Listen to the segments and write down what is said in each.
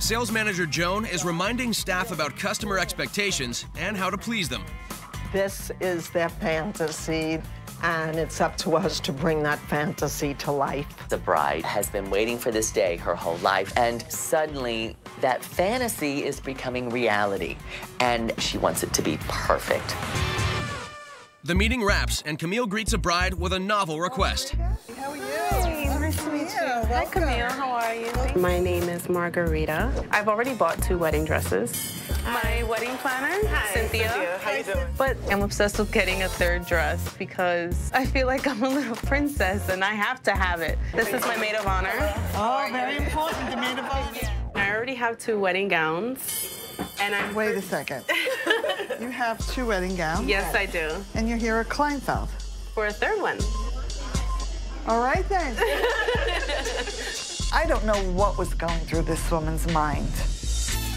Sales manager Joan is reminding staff about customer expectations and how to please them. This is their fantasy, and it's up to us to bring that fantasy to life. The bride has been waiting for this day her whole life, and suddenly that fantasy is becoming reality, and she wants it to be perfect. The meeting wraps, and Camille greets a bride with a novel request. How are you? Hi, Camille. How are you? My name is Margarita. I've already bought two wedding dresses. My wedding planner, Hi, Cynthia. Cynthia. How you doing? But I'm obsessed with getting a third dress because I feel like I'm a little princess and I have to have it. This is my maid of honor. Oh, very important, the maid of honor. I already have two wedding gowns. And I'm Wait a second. you have two wedding gowns. Yes, I do. And you're here at Kleinfeld. For a third one. All right then. I don't know what was going through this woman's mind.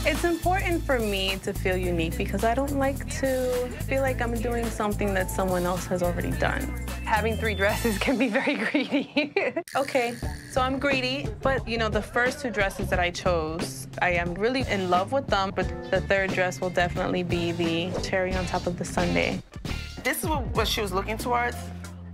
It's important for me to feel unique because I don't like to feel like I'm doing something that someone else has already done. Having three dresses can be very greedy. okay, so I'm greedy, but you know, the first two dresses that I chose, I am really in love with them, but the third dress will definitely be the cherry on top of the sundae. This is what, what she was looking towards.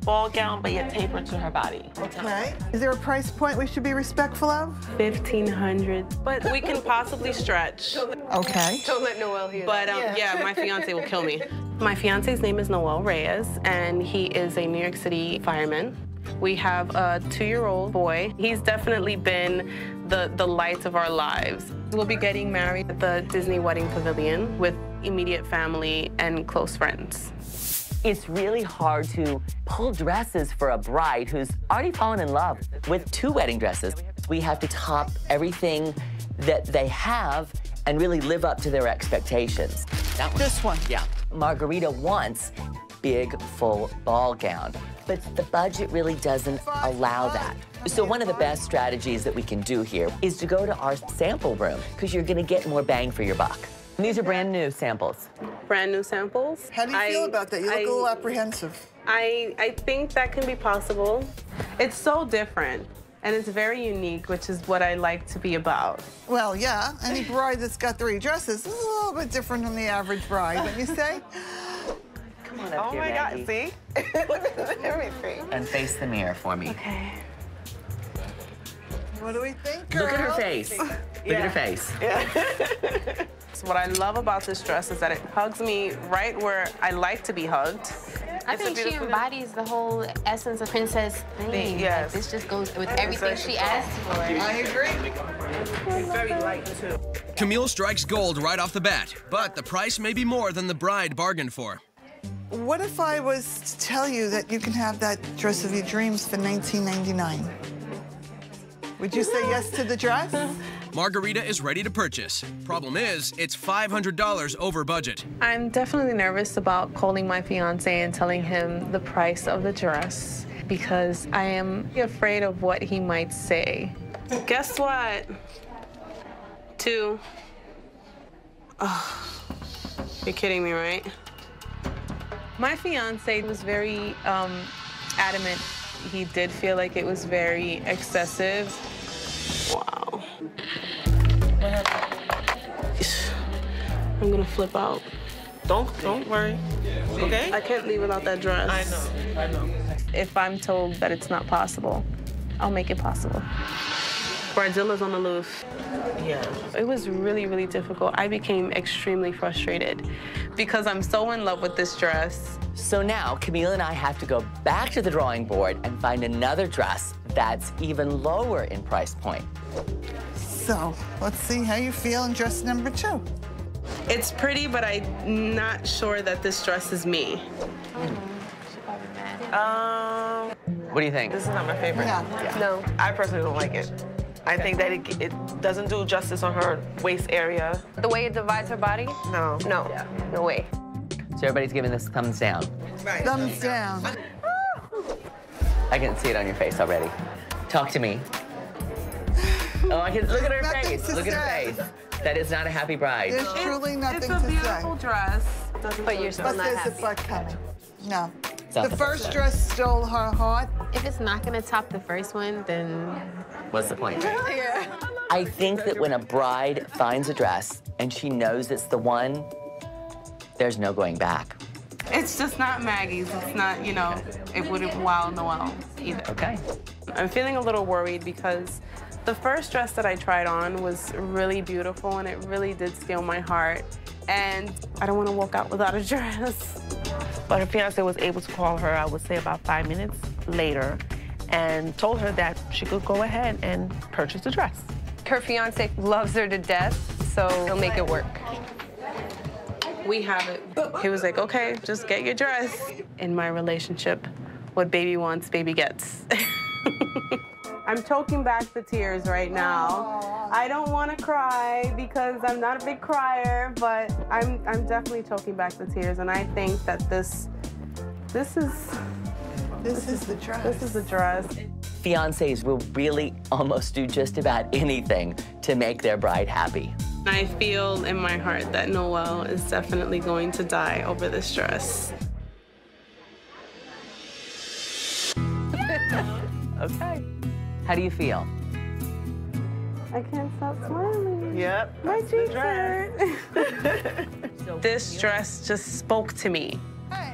Ball gown, but yet tapered to her body. Okay. Is there a price point we should be respectful of? 1500 but we can possibly stretch. Okay. Don't let Noel hear But um, yeah, my fiance will kill me. My fiance's name is Noel Reyes, and he is a New York City fireman. We have a two-year-old boy. He's definitely been the, the light of our lives. We'll be getting married at the Disney Wedding Pavilion with immediate family and close friends. It's really hard to pull dresses for a bride who's already fallen in love with two wedding dresses. We have to top everything that they have and really live up to their expectations. That one. This one. Yeah. Margarita wants big, full ball gown, but the budget really doesn't allow that. So one of the best strategies that we can do here is to go to our sample room because you're going to get more bang for your buck. And these are brand new samples. Brand new samples. How do you I- feel about that? You look I- a little apprehensive. I, I think that can be possible. It's so different and it's very unique, which is what I like to be about. Well, yeah, any bride that's got three dresses is a little bit different than the average bride, wouldn't you say? Come on up Oh here, my God, see? Look at everything. And face the mirror for me. Okay. What do we think, Look at her face. Look at her face. So what I love about this dress is that it hugs me right where I like to be hugged. I It's think she beautiful- embodies the whole essence of princess thing. yes. Like, this just goes with everything she asked for. I agree. It's very light, too. Camille strikes gold right off the bat, but the price may be more than the bride bargained for. What if I was to tell you that you can have that dress of your dreams for $19.99? Would you say yes to the dress? Margarita is ready to purchase. Problem is, it's $500 over budget. I'm definitely nervous about calling my fiance and telling him the price of the dress because I am afraid of what he might say. Guess what? Two. Oh, you're kidding me, right? My fiance was very um, adamant. He did feel like it was very excessive. I'm gonna flip out. Don't, don't worry. Okay? I can't leave without that dress. I know, I know. If I'm told that it's not possible, I'll make it possible. Bridezilla's on the loose. Yeah. It was really, really difficult. I became extremely frustrated because I'm so in love with this dress. So now Camille and I have to go back to the drawing board and find another dress that's even lower in price point. So, let's see how you feel in dress number two. It's pretty, but I'm not sure that this dress is me. Um, What do you think? this is not my favorite. Yeah. No. I personally don't like it. I think that it, it doesn't do justice on her waist area. The way it divides her body? No. No, no way. So everybody's giving this thumbs down. Thumbs down. I can see it on your face already. Talk to me. Oh, I can look at her Nothing face. Look at her face. That is not a happy bride. There's truly nothing to say. It's a beautiful say. dress. Doesn't But you're it still But not there's a happy. but coming. No. The the first dress stole her heart. If it's not gonna top the first one, then What's the point? Yeah. I think that when a bride finds a dress and she knows it's the one, there's no going back. It's just not Maggie's. It's not, you know, it wouldn't wow Noel either. Okay. I'm feeling a little worried because the first dress that I tried on was really beautiful and it really did steal my heart. And I don't want to walk out without a dress. But her fiance was able to call her, I would say about five minutes later, and told her that she could go ahead and purchase the dress. Her fiance loves her to death, so he'll make it work. We have it. He was like, okay, just get your dress. In my relationship, what baby wants, baby gets. I'm choking back the tears right now. I don't want to cry because I'm not a big crier, but I'm I'm definitely choking back the tears, and I think that this this is This is the dress. this is the dress. Fiancés will really almost do just about anything to make their bride happy. I feel in my heart that Noel is definitely going to die over this dress. Okay. How do you feel? I can't stop smiling. Yep. My cheeks hurt. this dress just spoke to me.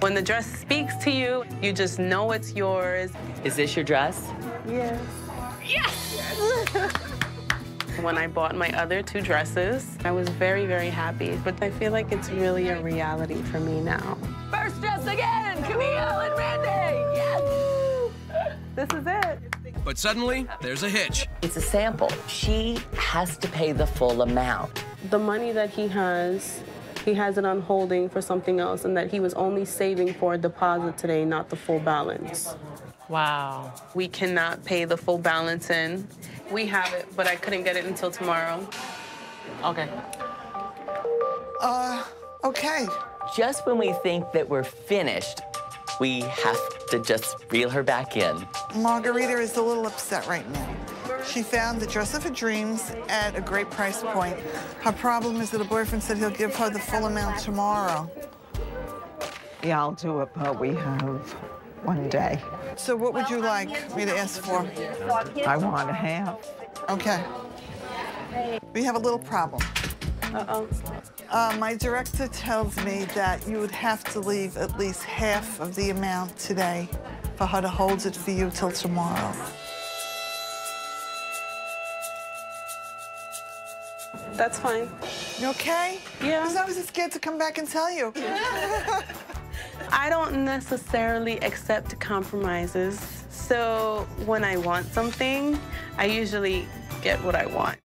When the dress speaks to you, you just know it's yours. Is this your dress? Yes. Yes! when I bought my other two dresses, I was very, very happy. But I feel like it's really a reality for me now. First dress again, Camille and Randy. Yes. This is it. But suddenly, there's a hitch. It's a sample. She has to pay the full amount. The money that he has, he has it on holding for something else, and that he was only saving for a deposit today, not the full balance. Wow. We cannot pay the full balance in. We have it, but I couldn't get it until tomorrow. Okay. Uh, okay. Just when we think that we're finished, we have to just reel her back in. Margarita is a little upset right now. She found the dress of her dreams at a great price point. Her problem is that her boyfriend said he'll give her the full amount tomorrow. Yeah, I'll do it, but we have one day. So what would you like me to ask for? I want a half. Okay. We have a little problem. Uh-oh. Uh, my director tells me that you would have to leave at least half of the amount today for her to hold it for you till tomorrow. That's fine. You okay? Yeah. Because I was just scared to come back and tell you. I don't necessarily accept compromises. So when I want something, I usually get what I want.